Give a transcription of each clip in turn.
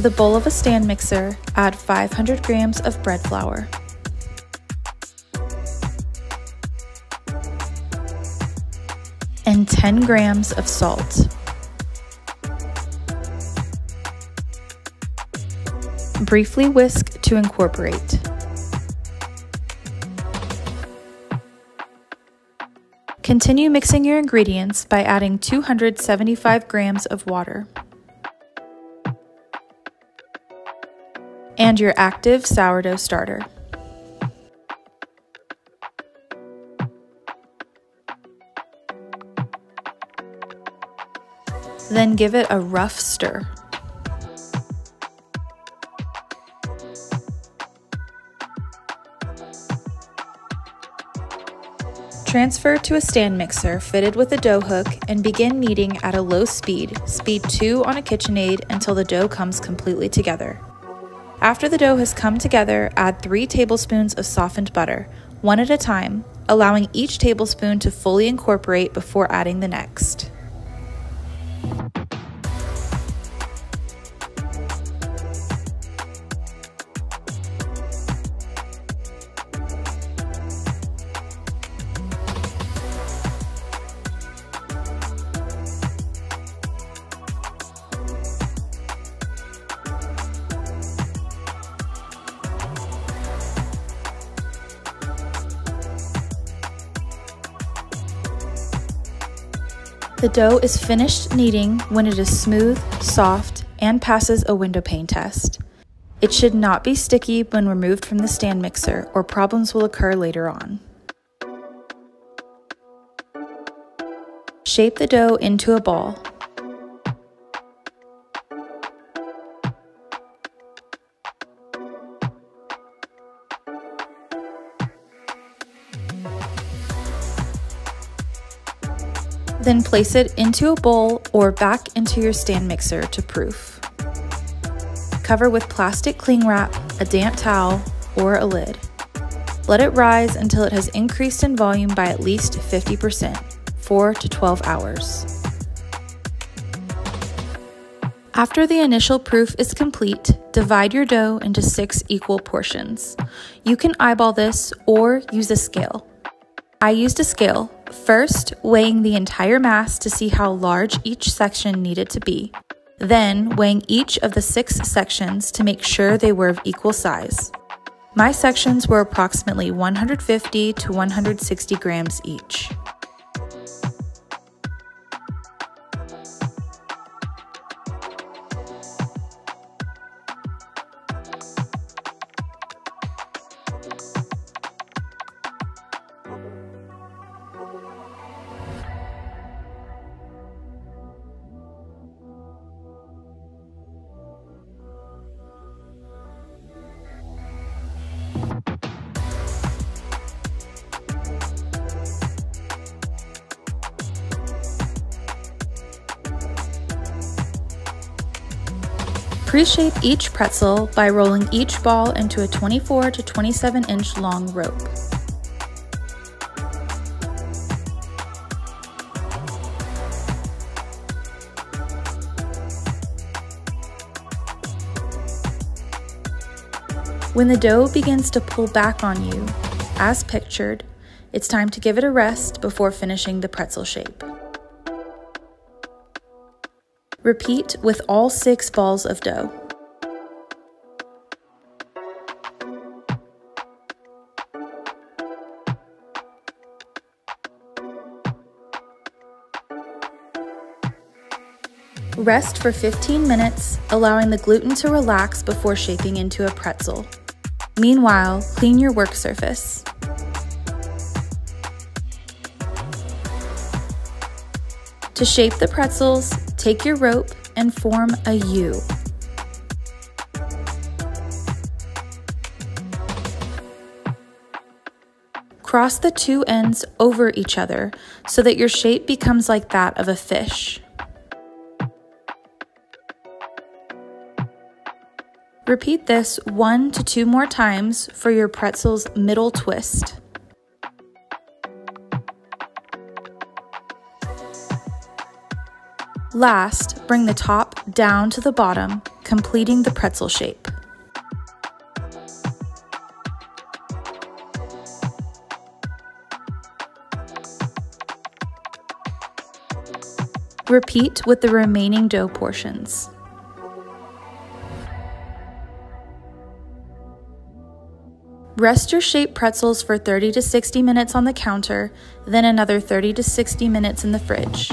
To the bowl of a stand mixer, add 500 grams of bread flour. And 10 grams of salt. Briefly whisk to incorporate. Continue mixing your ingredients by adding 275 grams of water. And your active sourdough starter. Then give it a rough stir. Transfer to a stand mixer fitted with a dough hook and begin kneading at a low speed, speed 2 on a KitchenAid until the dough comes completely together. After the dough has come together, add 3 tablespoons of softened butter, one at a time, allowing each tablespoon to fully incorporate before adding the next. The dough is finished kneading when it is smooth, soft, and passes a window pane test. It should not be sticky when removed from the stand mixer or problems will occur later on. Shape the dough into a ball. Then place it into a bowl or back into your stand mixer to proof. Cover with plastic cling wrap, a damp towel, or a lid. Let it rise until it has increased in volume by at least 50%, 4 to 12 hours. After the initial proof is complete, divide your dough into six equal portions. You can eyeball this or use a scale. I used a scale, first weighing the entire mass to see how large each section needed to be, then weighing each of the six sections to make sure they were of equal size. My sections were approximately 150 to 160 grams each. Pre-shape each pretzel by rolling each ball into a 24 to 27 inch long rope. When the dough begins to pull back on you, as pictured, it's time to give it a rest before finishing the pretzel shape. Repeat with all six balls of dough. Rest for 15 minutes, allowing the gluten to relax before shaping into a pretzel. Meanwhile, clean your work surface. To shape the pretzels, take your rope and form a U. Cross the two ends over each other so that your shape becomes like that of a fish. Repeat this one to two more times for your pretzel's middle twist. Last, bring the top down to the bottom completing the pretzel shape. Repeat with the remaining dough portions. Rest your shaped pretzels for 30 to 60 minutes on the counter, then another 30 to 60 minutes in the fridge.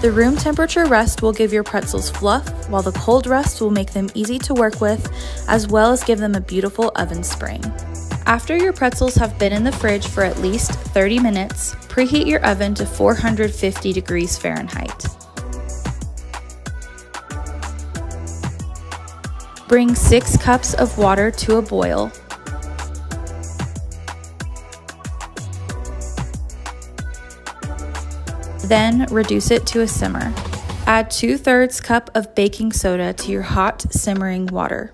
The room temperature rest will give your pretzels fluff, while the cold rest will make them easy to work with, as well as give them a beautiful oven spring. After your pretzels have been in the fridge for at least 30 minutes, preheat your oven to 450 degrees Fahrenheit. Bring 6 cups of water to a boil. Then reduce it to a simmer. Add 2 thirds cup of baking soda to your hot simmering water.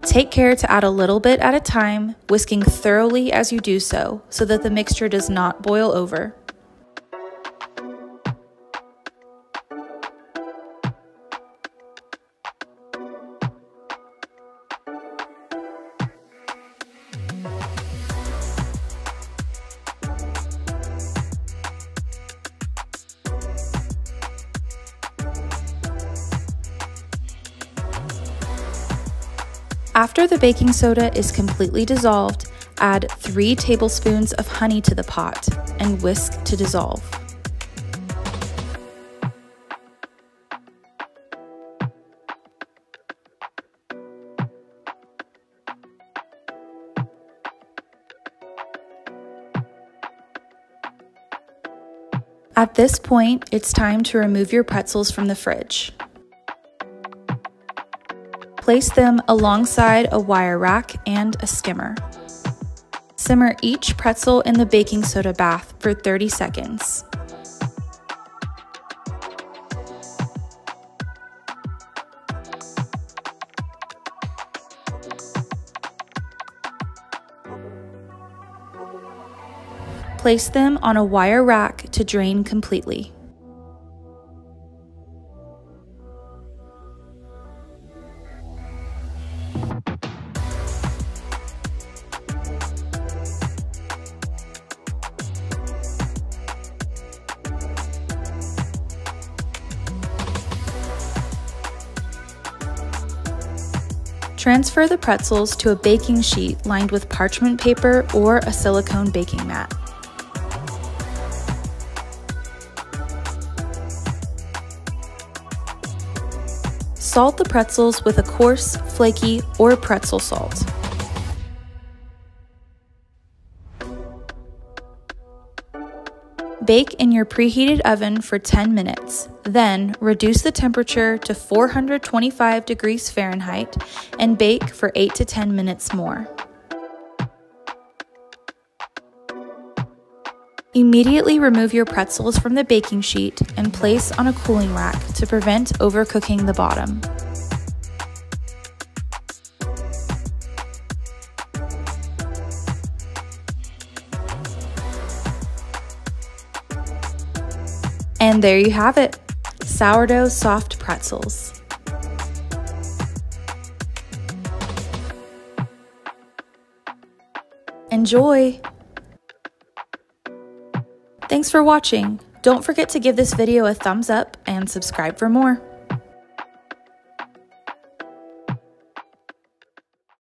Take care to add a little bit at a time, whisking thoroughly as you do so, so that the mixture does not boil over. After the baking soda is completely dissolved, add 3 tablespoons of honey to the pot and whisk to dissolve. At this point, it's time to remove your pretzels from the fridge. Place them alongside a wire rack and a skimmer. Simmer each pretzel in the baking soda bath for 30 seconds. Place them on a wire rack to drain completely. Transfer the pretzels to a baking sheet lined with parchment paper or a silicone baking mat. Salt the pretzels with a coarse, flaky, or pretzel salt. Bake in your preheated oven for 10 minutes. Then reduce the temperature to 425 degrees Fahrenheit and bake for 8 to 10 minutes more. Immediately remove your pretzels from the baking sheet and place on a cooling rack to prevent overcooking the bottom. And there you have it sourdough soft pretzels. Enjoy! Thanks for watching. Don't forget to give this video a thumbs up and subscribe for more.